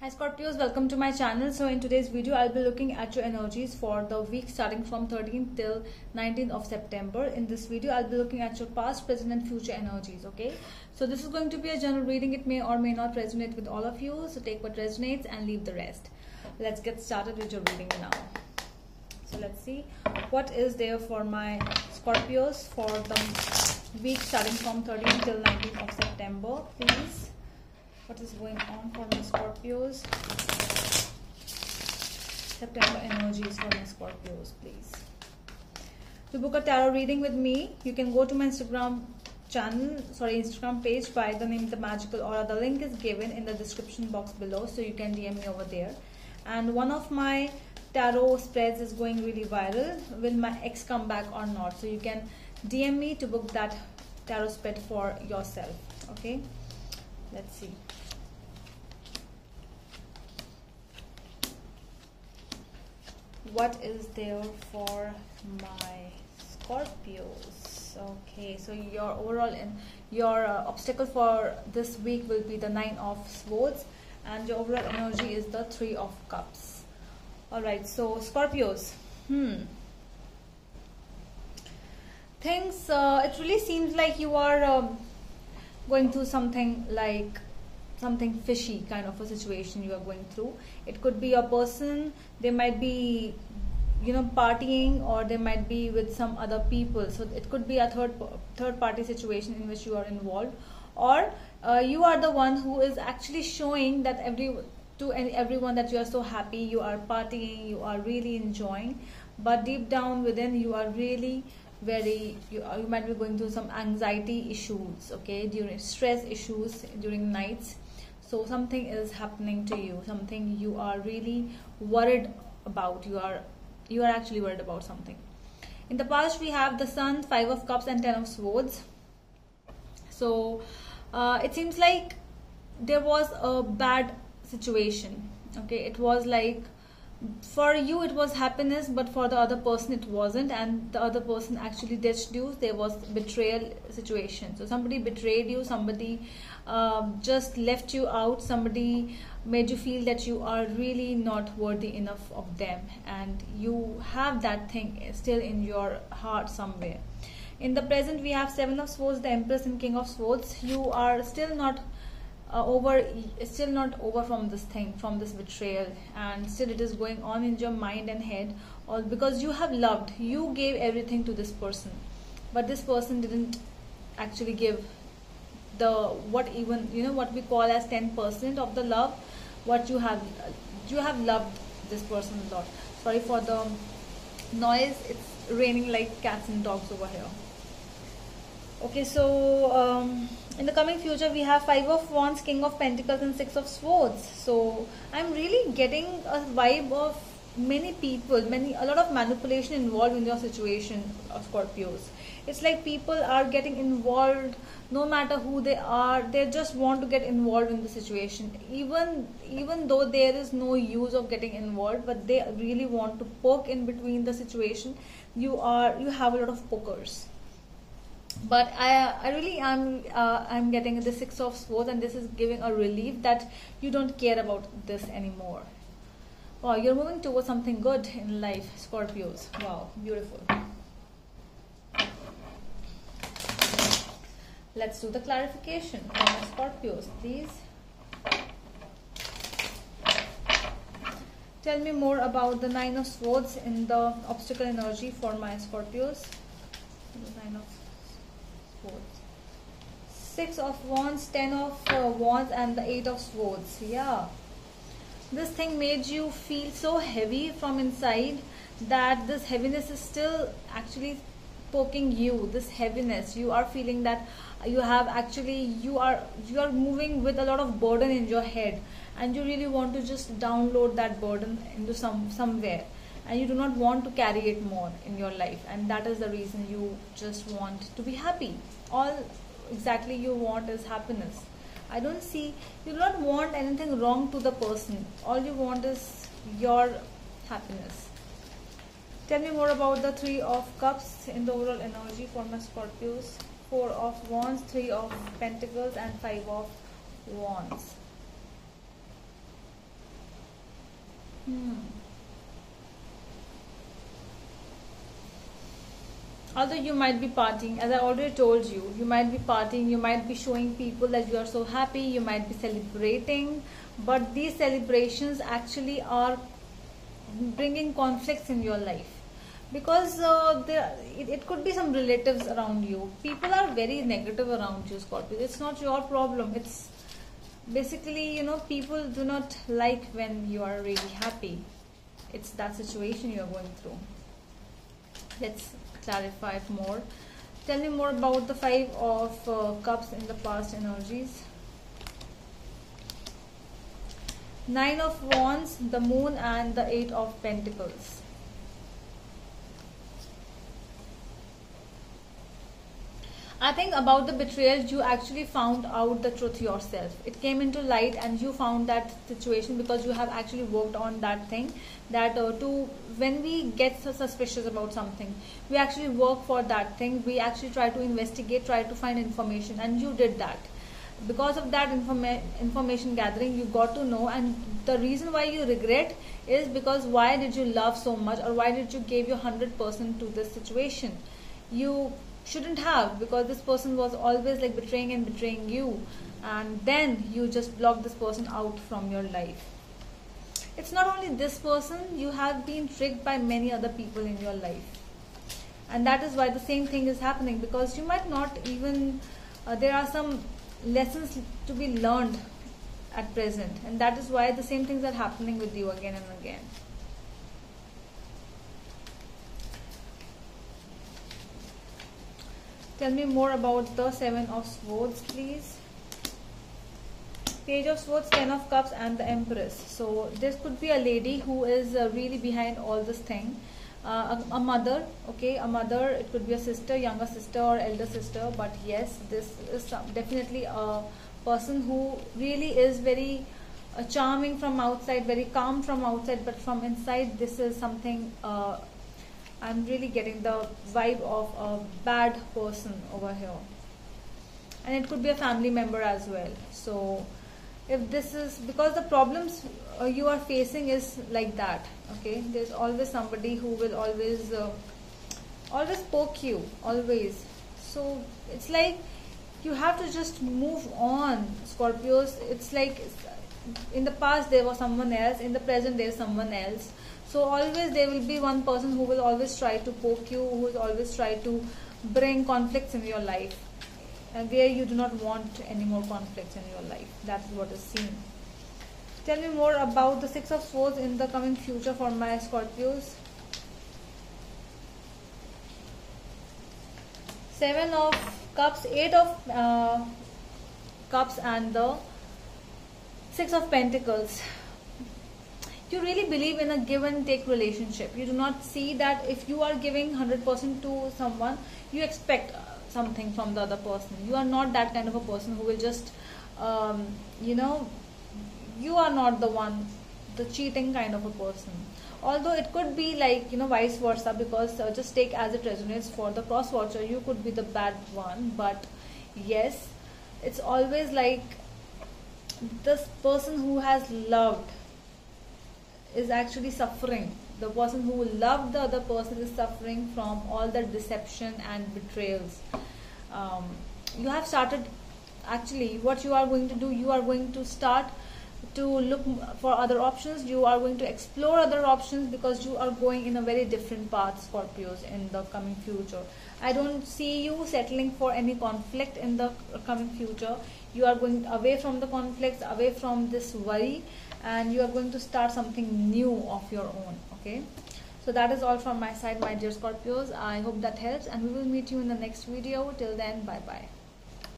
Hi Scorpios, welcome to my channel. So in today's video, I'll be looking at your energies for the week starting from 13th till 19th of September. In this video, I'll be looking at your past, present and future energies, okay? So this is going to be a general reading. It may or may not resonate with all of you. So take what resonates and leave the rest. Let's get started with your reading now. So let's see what is there for my Scorpios for the week starting from 13th till 19th of September, please what is going on for my Scorpios. September energies for my Scorpios, please. To book a tarot reading with me, you can go to my Instagram channel, sorry, Instagram page by the name The Magical Aura. The link is given in the description box below, so you can DM me over there. And one of my tarot spreads is going really viral. Will my ex come back or not? So you can DM me to book that tarot spread for yourself. Okay, let's see. what is there for my Scorpios? Okay, so your overall in your uh, obstacle for this week will be the nine of swords, and your overall energy is the three of cups. All right, so Scorpios, hmm. Things, uh, it really seems like you are um, going through something like something fishy kind of a situation you are going through. It could be a person they might be you know partying or they might be with some other people. So it could be a third third party situation in which you are involved. Or uh, you are the one who is actually showing that every to everyone that you are so happy you are partying you are really enjoying. But deep down within you are really very you, uh, you might be going through some anxiety issues okay during stress issues during nights. So something is happening to you something you are really worried about. You are you are actually worried about something. In the past we have the sun five of cups and ten of swords. So uh, it seems like there was a bad situation okay. It was like for you it was happiness but for the other person it wasn't. And the other person actually ditched you. There was betrayal situation. So somebody betrayed you. Somebody um, just left you out. Somebody made you feel that you are really not worthy enough of them. And you have that thing still in your heart somewhere. In the present we have seven of swords the empress and king of swords. You are still not uh, over still not over from this thing from this betrayal. And still it is going on in your mind and head or because you have loved. You gave everything to this person. But this person didn't actually give the what even you know what we call as 10% of the love what you have you have loved this person a lot. Sorry for the noise. It's raining like cats and dogs over here okay so um, in the coming future we have five of wands king of pentacles and six of swords. So i'm really getting a vibe of many people many a lot of manipulation involved in your situation of scorpios. It's like people are getting involved no matter who they are they just want to get involved in the situation. Even even though there is no use of getting involved but they really want to poke in between the situation you are you have a lot of pokers but I, I really am uh, I'm getting the six of swords and this is giving a relief that you don't care about this anymore. Wow you're moving towards something good in life Scorpios. Wow beautiful. Let's do the clarification for my Scorpios please. Tell me more about the nine of swords in the obstacle energy for my Scorpios. The nine of Six of Wands, Ten of uh, Wands and the Eight of Swords. Yeah. This thing made you feel so heavy from inside that this heaviness is still actually poking you this heaviness you are feeling that you have actually you are you are moving with a lot of burden in your head and you really want to just download that burden into some somewhere and you do not want to carry it more in your life. And that is the reason you just want to be happy. All exactly you want is happiness. I don't see you do not want anything wrong to the person. All you want is your happiness. Tell me more about the three of cups in the overall energy for my scorpios. Four of wands three of pentacles and five of wands. Hmm. Although you might be partying. As i already told you you might be partying you might be showing people that you are so happy you might be celebrating. But these celebrations actually are bringing conflicts in your life. Because uh, there, it, it, could be some relatives around you. People are very negative around you scorpio. It's not your problem. It's basically you know people do not like when you are really happy. It's that situation you are going through let's clarify it more. Tell me more about the five of uh, cups in the past energies. Nine of wands the moon and the eight of pentacles I think about the betrayal, you actually found out the truth yourself. It came into light and you found that situation because you have actually worked on that thing. That uh, to when we get so suspicious about something, we actually work for that thing. We actually try to investigate, try to find information, and you did that. Because of that informa- information gathering, you got to know, and the reason why you regret is because why did you love so much, or why did you give your hundred percent to this situation? You shouldn't have because this person was always like betraying and betraying you. And then you just block this person out from your life. It's not only this person you have been tricked by many other people in your life. And that is why the same thing is happening because you might not even uh, there are some lessons to be learned at present. And that is why the same things are happening with you again and again Tell me more about the Seven of Swords, please. Page of Swords, Ten of Cups, and the Empress. So this could be a lady who is uh, really behind all this thing. Uh, a, a, mother, okay, a mother. It could be a sister, younger sister, or elder sister. But yes, this is definitely a person who really is very uh, charming from outside, very calm from outside, but from inside, this is something uh, I'm really getting the vibe of a bad person over here. And it could be a family member as well. So if this is because the problems uh, you are facing is like that okay there's always somebody who will always uh, always poke you always so it's like you have to just move on scorpios it's like in the past there was someone else in the present there's someone else so always there will be one person who will always try to poke you, who will always try to bring conflicts in your life. And where you do not want any more conflicts in your life. That is what is seen. Tell me more about the Six of Swords in the coming future for my Scorpios. Seven of Cups, Eight of uh, Cups and the Six of Pentacles you really believe in a give and take relationship. You do not see that if you are giving 100% to someone you expect uh, something from the other person. You are not that kind of a person who will just um, you know you are not the one the cheating kind of a person. Although it could be like you know vice versa because uh, just take as it resonates for the cross watcher you could be the bad one. But yes it's always like this person who has loved is actually suffering. The person who loved the other person is suffering from all the deception and betrayals. Um, you have started, actually, what you are going to do, you are going to start to look for other options. You are going to explore other options because you are going in a very different path, Scorpios, in the coming future. I don't see you settling for any conflict in the coming future. You are going away from the conflicts, away from this worry and you are going to start something new of your own okay? So that is all from my side my dear scorpios. I hope that helps and we will meet you in the next video. Till then bye bye